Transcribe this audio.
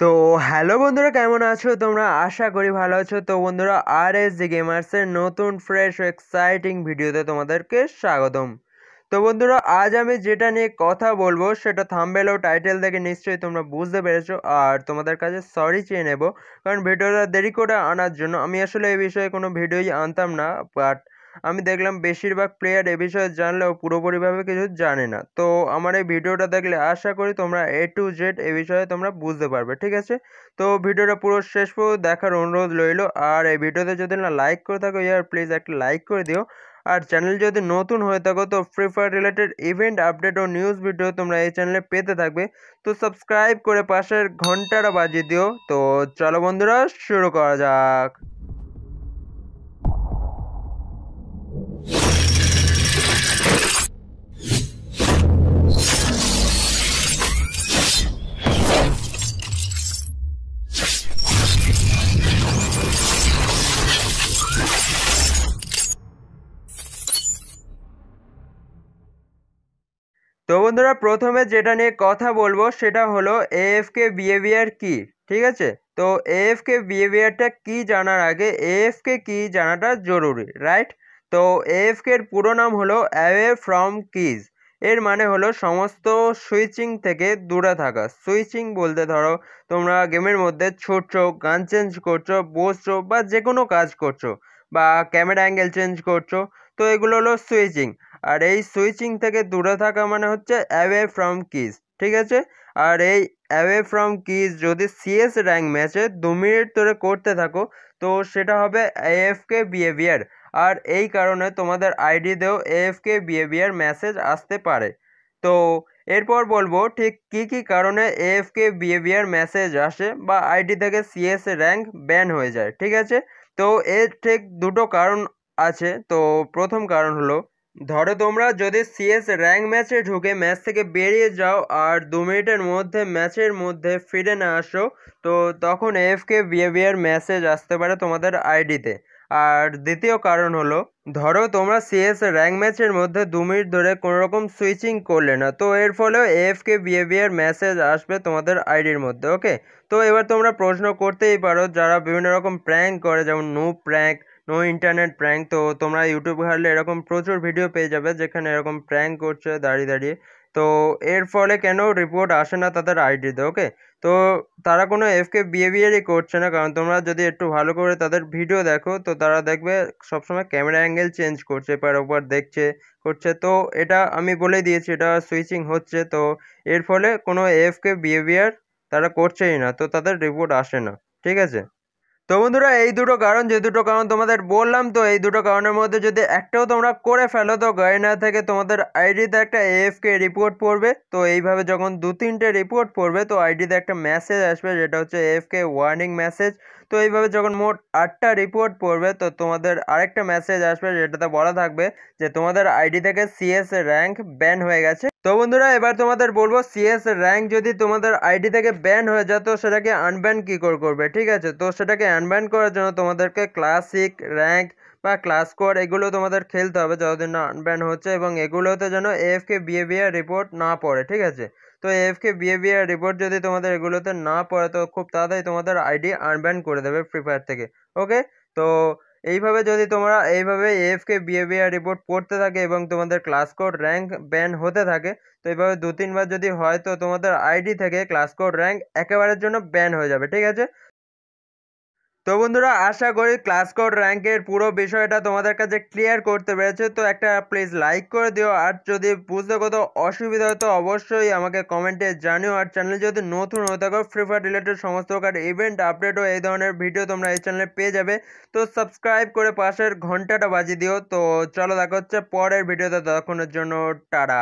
তো হ্যালো বন্ধুরা, কেমন আছো? তোমরা আশা করি ভালো আছো। তো বন্ধুরা আর এস জি গেমার্সের নতুন ফ্রেশ এক্সাইটিং ভিডিওতে তোমাদেরকে স্বাগতম। তো বন্ধুরা, আজ আমি যেটা নিয়ে কথা বলব, সেটা থাম্বেল ও টাইটেল দেখে নিশ্চয়ই তোমরা বুঝতে পেরেছ। আর তোমাদের কাছে সরি চেয়ে নেব, কারণ ভিডিওটা দেরি করে আনার জন্য আমি আসলে এই বিষয়ে কোনো ভিডিওই আনতাম না। বাট আমি দেখলাম বেশিরভাগ প্লেয়ার এ বিষয়ে জানলেও পুরোপুরিভাবে কিছু জানে না। তো আমার এই ভিডিওটা দেখলে আশা করি তোমরা এ টু জেড এ বিষয়ে তোমরা বুঝতে পারবে, ঠিক আছে? তো ভিডিওটা পুরো শেষ পর্যন্ত দেখার অনুরোধ রইল। আর এই ভিডিওতে যদি না লাইক করে থাকো, ইয়ার প্লিজ একটা লাইক করে দিও। আর চ্যানেল যদি নতুন হয়ে থাকো, তো free fire related event update ও নিউজ ভিডিও তোমরা এই চ্যানেলে পেতে থাকবে। তো সাবস্ক্রাইব করে পাশের ঘন্টাটা বাজিয়ে দিও। তো চলো বন্ধুরা, শুরু করা যাক। তো বন্ধুরা প্রথমে যেটা নিয়ে কথা বলব সেটা হলো এএফকে বিহেভিয়ার কি, ঠিক আছে? তো এএফকে বিহেভিয়ারটা কি জানার আগে এএফকে কি জানাটা জরুরি রাইট তো এএফকে এর পুরো নাম হলো অ্যাওয়ে ফ্রম কিজ এর মানে হলো সমস্ত সুইচিং থেকে দূরে থাকা। সুইচিং বলতে ধরো তোমরা গেমের মধ্যে ছুটছো, গান চেঞ্জ করছ, বসছো বা যে কোনো কাজ করছ বা ক্যামেরা অ্যাঙ্গেল চেঞ্জ করছ, তো এগুলো হলো সুইচিং আর এই সুইচিং থেকে দূরে থাকা মানে হচ্ছে অ্যাওয়ে ফ্রম কিজ ঠিক আছে? আর এই অ্যাওয়ে ফ্রম কিজ যদি সিএস র্যাঙ্ক ম্যাচে দু মিনিট ধরে করতে থাকো, তো সেটা হবে এএফকে বিহেভিয়ার আর এই কারণে তোমাদের আইডি আইডিতেও এএফকে বিহেভিয়ার মেসেজ আসতে পারে। তো এরপর বলব ঠিক কি কি কারণে এএফকে বিহেভিয়ার মেসেজ আসে বা আইডি থেকে সিএস র্যাঙ্ক ব্যান হয়ে যায়, ঠিক আছে? তো এর ঠিক দুটো কারণ আছে। তো প্রথম কারণ হলো ধরো তোমরা যদি সিএস র্যাঙ্ক ম্যাচে ঢুকে ম্যাচ থেকে বেরিয়ে যাও আর দু মিনিটের মধ্যে ম্যাচের মধ্যে ফিরে না আসো, তো তখন এফকে বিহেভিয়ার মেসেজ আসতে পারে তোমাদের আইডিতে আর দ্বিতীয় কারণ হলো, ধরো তোমরা সিএস র্যাঙ্ক ম্যাচের মধ্যে দু মিনিট ধরে কোনো রকম সুইচিং করলে না, তো এর ফলেও এফকে বিহেভিয়ার মেসেজ আসবে তোমাদের আইডির মধ্যে ওকে তো এবার তোমরা প্রশ্ন করতেই পারো, যারা বিভিন্ন রকম প্র্যাঙ্ক করে, যেমন no prank no internet prank তো তোমরা ইউটিউব ঘাটলে এরকম প্রচুর ভিডিও পেয়ে যাবে যেখানে এরকম প্র্যাঙ্ক করছে দাঁড়িয়ে দাঁড়িয়ে। তো এর ফলে কেন রিপোর্ট আসে না তাদের আইডিতে ওকে তো তারা কোনো এফকে বিহেভিয়ারই করছে না, কারণ তোমরা যদি একটু ভালো করে তাদের ভিডিও দেখো, তো তারা দেখবে সবসময় ক্যামেরা অ্যাঙ্গেল চেঞ্জ করছে, এপার ওপার দেখছে, করছে। তো এটা আমি বলে দিয়েছি, এটা সুইচিং হচ্ছে, তো এর ফলে কোনো এফকে বিহেভিয়ার তারা করছেই না, তো তাদের রিপোর্ট আসে না, ঠিক আছে? তো বন্ধুরা, এই দুটো কারণ, যে দুটো কারণ তোমাদের বললাম, তো এই দুটো কারণের মধ্যে যদি একটাও তোমরা করে ফেলো, তো গাইনা থেকে তোমাদের আইডিতে একটা এএফকে রিপোর্ট পড়বে। তো এইভাবে যখন দু তিনটে রিপোর্ট পড়বে, তো আইডিতে একটা মেসেজ আসবে, যেটা হচ্ছে এএফকে ওয়ার্নিং মেসেজ তো এইভাবে যখন মোট আটটা রিপোর্ট পড়বে, তো তোমাদের আরেকটা মেসেজ আসবে যেটাতে বলা থাকবে যে তোমাদের আইডি থেকে সিএস র্যাঙ্ক ব্যান হয়ে গেছে। তো বন্ধুরা, এবার তোমাদের বলব সিএস র্যাঙ্ক যদি তোমাদের আইডি থেকে ব্যান হয়ে যায়, তো সেটাকে আনব্যান কী করে করবে? ঠিক আছে? তো সেটাকে আনব্যান করার জন্য তোমাদেরকে ক্লাসিক র্যাঙ্ক বা ক্লাস কোর এগুলো তোমাদের খেলতে হবে যতদিন না আনব্যান হচ্ছে এবং এগুলোতে যেন এফকে বিহেভিয়ার রিপোর্ট না পড়ে, ঠিক আছে? তো এফকে বিহেভিয়ার রিপোর্ট যদি তোমাদের এগুলোতে না পড়ে, তো খুব তাড়াতাড়ি তোমাদের আইডি আনব্যান করে দেবে ফ্রি ফায়ার থেকে ওকে তো এইভাবে যদি তোমরা এইভাবে এফকে বিহেভিয়ার রিপোর্ট পড়তে থাকে এবং তোমাদের ক্লাস কোড র্যাঙ্ক ব্যান হতে থাকে, তো এইভাবে দু তিনবার যদি হয়, তো তোমাদের আইডি থেকে ক্লাস কোড র্যাঙ্ক একেবারের জন্য ব্যান হয়ে যাবে, ঠিক আছে? তো বন্ধুরা, আশা করি ক্লাস কোড র্যাঙ্কের পুরো বিষয়টা তোমাদের কাছে ক্লিয়ার করতে পেরেছে। তো একটা প্লিজ লাইক করে দিও, আর যদি বুঝতে কোথাও অসুবিধা হয়, তো অবশ্যই আমাকে কমেন্টে জানিও। আর চ্যানেল যদি নতুন হয়ে থাকো ফ্রি ফায়ার রিলেটেড সমস্ত প্রকার ইভেন্ট আপডেট ও এই ধরনের ভিডিও তোমরা এই চ্যানেলে পেয়ে যাবে। তো সাবস্ক্রাইব করে পাশের ঘন্টাটা বাজিয়ে দিও। তো চলো দেখা হচ্ছে পরের ভিডিওতে ততক্ষণের জন্য টাটা।